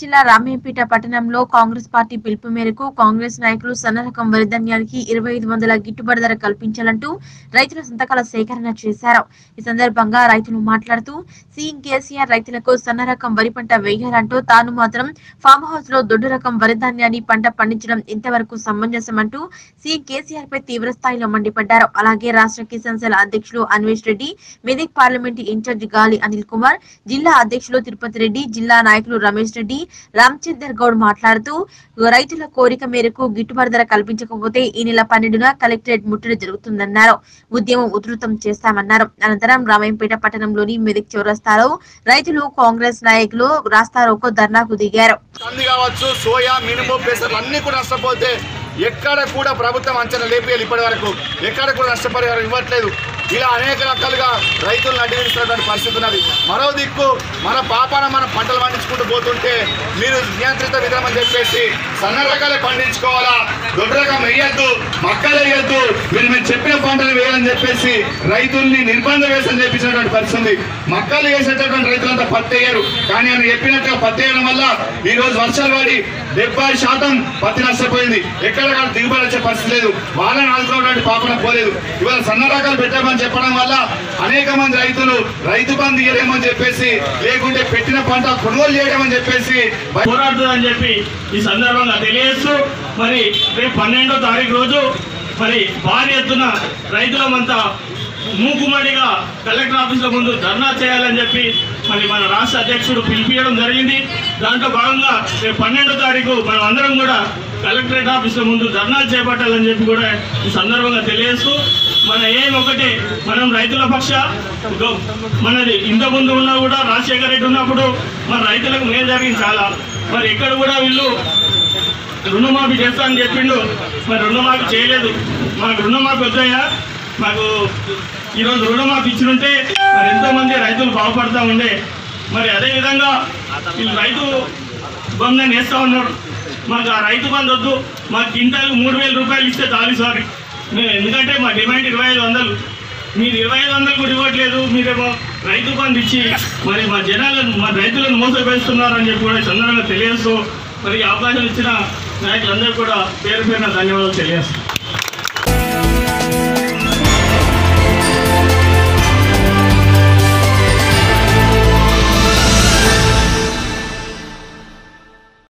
జిల్లా రామేపేట పట్టణంలో కాంగ్రెస్ పార్టీ పిలుపు మేరకు కాంగ్రెస్ నాయకులు సన్న రకం ఇరవై ఐదు వందల గిట్టుబాటు ధర కల్పించాలంటూ రైతుల సంతకాల సేకరణ చేశారు. ఈ సందర్భంగా రైతులు మాట్లాడుతూ సీఎం కేసీఆర్ రైతులకు సన్న రకం వరి పంట వేయాలంటూ తాను మాత్రం ఫామ్ హౌస్లో దొడ్డు రకం వరిధాన్యాన్ని పంట పండించడం ఇంతవరకు సమంజసమంటూ సీఎం కేసీఆర్ పై తీవ్ర స్థాయిలో మండిపడ్డారు. అలాగే రాష్ట్ర కిసాన్ సెల్ అధ్యక్షులు అన్వేష్ రెడ్డి మెదక్ పార్లమెంట్ ఇన్ఛార్జ్ గాలి అనిల్ కుమార్ జిల్లా అధ్యక్షులు తిరుపతి రెడ్డి జిల్లా నాయకులు రమేష్ రెడ్డి రామచందర్ గౌడ్ మాట్లాడుతూ రైతుల కోరిక మేరకు గిట్టుబాటు ధర కల్పించకపోతే ఈ నెల పన్నెండున కలెక్టరేట్ ముట్టడి జరుగుతుందన్నారు. ఉద్యమం ఉధృతం చేస్తామన్నారు. అనంతరం రామాయంపేట పట్టణంలోని మెదక్ చౌరస్తాలో రైతులు కాంగ్రెస్ నాయకులు రాస్తారోకో ధర్నాకు దిగారు. కావచ్చు సోయా మినుము పెసర్లు అన్ని కూడా నష్టపోతే ఎక్కడ కూడా ప్రభుత్వం అంచనా లేపేయాలి ఇప్పటి వరకు ఎక్కడ కూడా నష్టపరిహారం ఇవ్వట్లేదు. ఇలా అనేక రకాలుగా రైతులను అడ్డగిస్తున్నటువంటి పరిస్థితి ఉన్నది. మరో దిక్కు మన పాపాన మన పంటలు పండించుకుంటూ పోతుంటే మీరు నియంత్రిత విధానం అని చెప్పేసి సన్న రకాలే పండించుకోవాలా? దొడ్డ రకం వేయద్దు మక్కలు వేయద్దు మీరు మీరు చెప్పిన పంటలు వేయాలని చెప్పేసి రైతుల్ని నిర్బంధం వేసని చెప్పించినటువంటి పరిస్థితి ఉంది. మక్కలు వేసేటటువంటి రైతుల పత్తి వేయరు కానీ ఆయన చెప్పినట్టుగా పత్తి వేయడం వల్ల ఈ రోజు వర్షాలు పడి డెబ్బై శాతం పత్తి నష్టపోయింది. ఎక్కడ కానీ దిగుబడి వచ్చే పరిస్థితి లేదు. వాళ్ళని ఆదుకోవడానికి పాపన పోలేదు. ఇవాళ సన్న రకాలు పెట్టామని చెప్పడం వల్ల అనేక మంది రైతులు రైతు బంధు ఇయ్యలేమని చెప్పేసి లేకుంటే పెట్టిన పంట కొనుగోలు చేయడమని చెప్పేసి పోరాడుతుందని చెప్పి ఈ సందర్భంగా తెలియజేస్తూ మరి రేపు పన్నెండో తారీఖు రోజు మరి భారీ ఎత్తున రైతులమంతా మూకుమడిగా కలెక్టర్ ఆఫీసుల ముందు ధర్నా చేయాలని చెప్పి మరి మన రాష్ట్ర అధ్యక్షుడు పిలిపించడం జరిగింది. దాంట్లో భాగంగా రేపు పన్నెండో తారీఖు మనం అందరం కూడా కలెక్టరేట్ ఆఫీసుల ముందు ధర్నాలు చేపట్టాలని చెప్పి కూడా ఈ సందర్భంగా తెలియజేస్తూ మన ఏం ఒకటే మనం రైతుల పక్ష మనది ఇంత ముందు ఉన్నా కూడా రాజశేఖర రెడ్డి ఉన్నప్పుడు మన రైతులకు మేలు జరిగింది చాలా. మరి ఎక్కడ కూడా వీళ్ళు రుణమాఫీ చేస్తా అని చెప్పిండు. మరి రుణమాఫీ చేయలేదు. మాకు రుణమాఫీ వద్దయ్యా. మాకు ఈరోజు రుణమాఫీ ఇచ్చినుంటే మరి ఎంతోమంది రైతులు బాగుపడతా ఉండే. మరి అదే విధంగా వీళ్ళు రైతు బంధం వేస్తూ ఉన్నారు. మాకు ఆ రైతు బంధు వద్దు. మాకు క్వింటాల్ మూడు వేల రూపాయలు ఇస్తే చాలు సారీ. మేము ఎందుకంటే మా డిమాండ్ ఇరవై ఐదు వందలు. మీరు ఇరవై ఐదు వందలు కూడా ఇవ్వట్లేదు. మీరేమో రైతు బంధు ఇచ్చి మరి మా జనాలను మా రైతులను మోసపేస్తున్నారు అని చెప్పి కూడా సందర్భంగా తెలియజేస్తూ మరి అవకాశం ఇచ్చిన నాయకులందరూ కూడా పేరు పేరున ధన్యవాదాలు తెలియజేస్తాను